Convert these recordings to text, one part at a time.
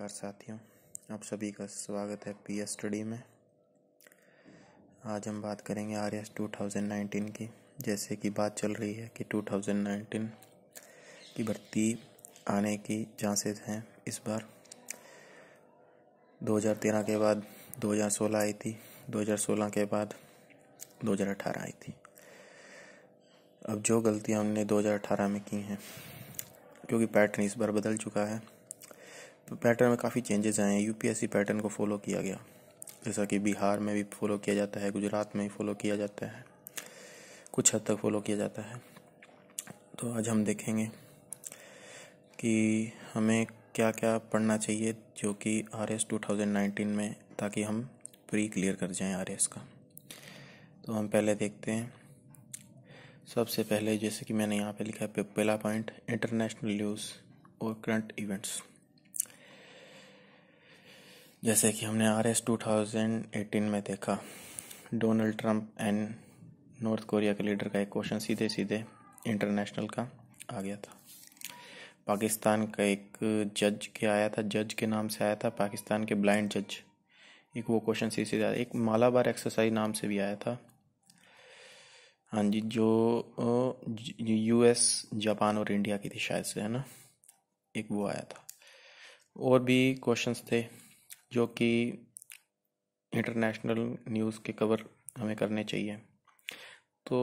नमस्कार साथियों, आप सभी का स्वागत है पी एस स्टडी में। आज हम बात करेंगे आर एस टू की। जैसे कि बात चल रही है कि टू थाउज़ेंड नाइनटीन की भर्ती आने की चांसेस हैं इस बार। 2013 के बाद 2016 आई थी 2016 के बाद 2018 आई थी। अब जो गलतियाँ हमने 2018 में की हैं, क्योंकि पैटर्न इस बार बदल चुका है पैटर्न में काफ़ी चेंजेस आए हैं। यूपीएससी पैटर्न को फॉलो किया गया। जैसा कि बिहार में भी फॉलो किया जाता है, गुजरात में भी फॉलो किया जाता है। कुछ हद तक फॉलो किया जाता है। तो आज हम देखेंगे कि हमें क्या क्या पढ़ना चाहिए जो कि आर एस टू थाउज़ेंड में, ताकि हम प्री क्लियर कर जाएँ आर एस का। तो हम पहले देखते हैं। सबसे पहले, जैसे कि मैंने यहाँ पे लिखा है पहला पॉइंट इंटरनेशनल न्यूज़ और करंट इवेंट्स जैसे कि हमने R S two thousand eighteen में देखा Donald Trump and North Korea के लीडर का एक क्वेश्चन सीधे सीधे इंटरनेशनल का आ गया था। पाकिस्तान का एक जज के आया था जज के नाम से आया था, पाकिस्तान के ब्लाइंड जज एक वो क्वेश्चन सीधे सीधे एक मालाबार एक्सरसाइज नाम से भी आया था। हाँ जी, जो यूएस जापान और इंडिया की थी शायद से, है ना? एक वो आया था। और भी क्वेश्चंस थे। जो कि इंटरनेशनल न्यूज़ के कवर हमें करने चाहिए। तो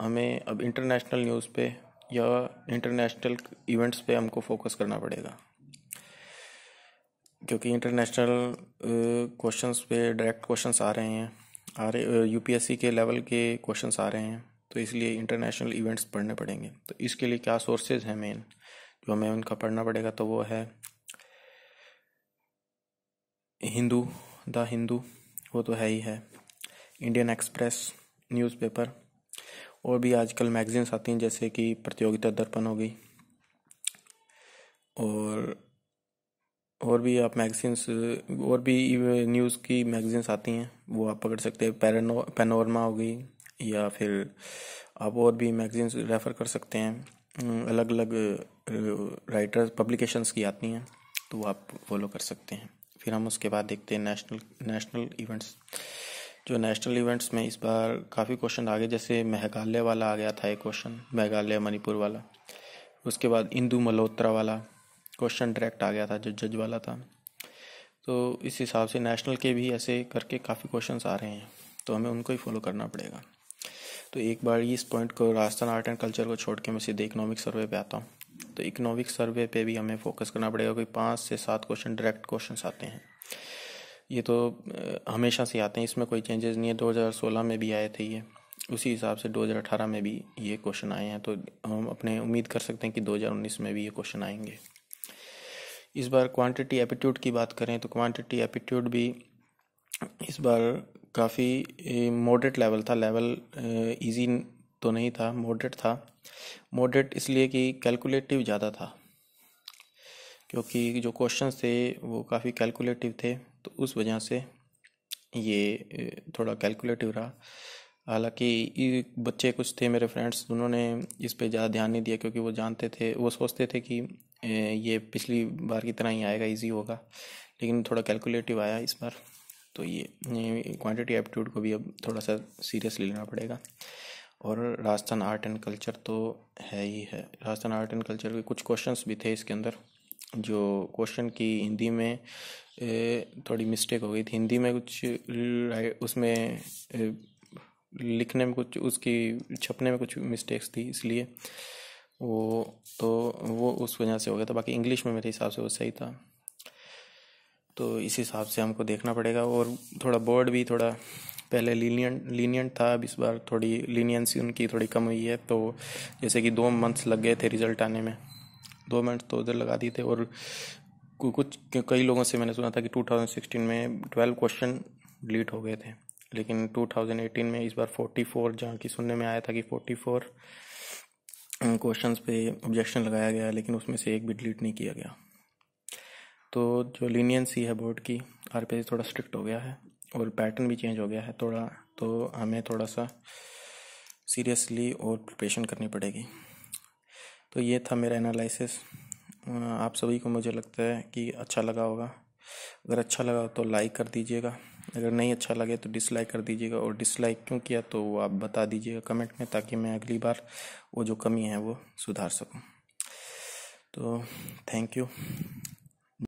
हमें अब इंटरनेशनल न्यूज़ पे या इंटरनेशनल इवेंट्स पे हमको फोकस करना पड़ेगा। क्योंकि इंटरनेशनल क्वेश्चंस पे डायरेक्ट क्वेश्चंस आ रहे हैं। आ रहे यूपीएससी के लेवल के क्वेश्चंस आ रहे हैं। तो इसलिए इंटरनेशनल इवेंट्स पढ़ने पड़ेंगे। तो इसके लिए क्या सोर्सेज हैं मेन जो हमें उनका पढ़ना पड़ेगा तो वो है हिंदू, द हिंदू, वो तो है ही है। इंडियन एक्सप्रेस, न्यूज़पेपर, और भी आजकल मैगजीन्स आती हैं, जैसे कि प्रतियोगिता दर्पण हो गई। और और भी आप मैगजीन्स, और भी न्यूज़ की मैगजीन्स आती हैं, वो आप पकड़ सकते हैं। पैरानो, पैनोरमा हो गई, या फिर आप और भी मैगजीन्स रेफ़र कर सकते हैं। अलग अलग राइटर्स, पब्लिकेशंस की आती हैं तो आप फॉलो कर सकते हैं। फिर हम उसके बाद देखते हैं नेशनल नेशनल इवेंट्स जो नेशनल इवेंट्स में इस बार काफ़ी क्वेश्चन आ गए जैसे मेघालय वाला आ गया था एक क्वेश्चन मेघालय, मणिपुर वाला। उसके बाद इंदू मल्होत्रा वाला क्वेश्चन डायरेक्ट आ गया था, जो जज वाला था। तो इस हिसाब से नेशनल के भी ऐसे करके काफ़ी क्वेश्चन आ रहे हैं। तो हमें उनको ही फॉलो करना पड़ेगा। तो एक बार इस पॉइंट को राजस्थान आर्ट एंड कल्चर को छोड़ के मैं सीधे इकोनॉमिक सर्वे पे आता हूँ। तो इकोनॉमिक सर्वे पे भी हमें फोकस करना पड़ेगा कोई पाँच से सात क्वेश्चन डायरेक्ट क्वेश्चन आते हैं। ये तो हमेशा से आते हैं, इसमें कोई चेंजेस नहीं है। 2016 में भी आए थे ये। उसी हिसाब से 2018 में भी ये क्वेश्चन आए हैं। तो हम अपने उम्मीद कर सकते हैं कि 2019 में भी ये क्वेश्चन आएँगे। इस बार क्वांटिटी एपिट्यूड की बात करें तो क्वांटिटी एपिट्यूड भी इस बार काफ़ी मॉडरेट लेवल था। लेवल इजी तो नहीं था मॉडरेट था। मॉडरेट इसलिए कि कैलकुलेटिव ज़्यादा था, क्योंकि जो क्वेश्चन थे वो काफ़ी कैलकुलेटिव थे तो उस वजह से ये थोड़ा कैलकुलेटिव रहा। हालाँकि बच्चे कुछ थे मेरे फ्रेंड्स उन्होंने इस पे ज़्यादा ध्यान नहीं दिया क्योंकि वो जानते थे, वो सोचते थे कि ये पिछली बार की तरह ही आएगा इजी होगा, लेकिन थोड़ा कैलकुलेटिव आया इस बार। तो ये क्वांटिटी एप्टीट्यूड को भी अब थोड़ा सा सीरियसली लेना पड़ेगा। और राजस्थान आर्ट एंड कल्चर तो है ही है। राजस्थान आर्ट एंड कल्चर के कुछ क्वेश्चंस भी थे इसके अंदर, जो क्वेश्चन की हिंदी में थोड़ी मिस्टेक हो गई थी। हिंदी में कुछ उसमें लिखने में कुछ, उसकी छपने में कुछ मिस्टेक्स थी, इसलिए वो तो वो उस वजह से हो गया था। बाकी इंग्लिश में मेरे हिसाब से वो सही था। तो इस हिसाब से हमको देखना पड़ेगा और थोड़ा बोर्ड भी थोड़ा पहले लीनियंट लीनियंट था, अब इस बार थोड़ी लीनियंसी उनकी थोड़ी कम हुई है तो जैसे कि दो मंथ्स लग गए थे रिज़ल्ट आने में। दो मंथ तो उधर लगा दिए थे और कुछ, कई लोगों से मैंने सुना था कि 2016 में 12 क्वेश्चन डिलीट हो गए थे, लेकिन 2018 में इस बार 44 जहाँ की सुनने में आया था कि 44 क्वेश्चंस पे ऑब्जेक्शन लगाया गया, लेकिन उसमें से एक भी डिलीट नहीं किया गया। तो जो लीनियंसी है बोर्ड की आर थोड़ा स्ट्रिक्ट हो गया है। और पैटर्न भी चेंज हो गया है थोड़ा तो हमें थोड़ा सा सीरियसली और प्रिपरेशन करनी पड़ेगी। तो ये था मेरा एनालिसिस आप सभी को मुझे लगता है कि अच्छा लगा होगा। अगर अच्छा लगा तो लाइक कर दीजिएगा। अगर नहीं अच्छा लगे तो डिसलाइक कर दीजिएगा और डिसलाइक क्यों किया तो वो आप बता दीजिएगा कमेंट में ताकि मैं अगली बार वो जो कमी है वो सुधार सकूँ। तो थैंक यू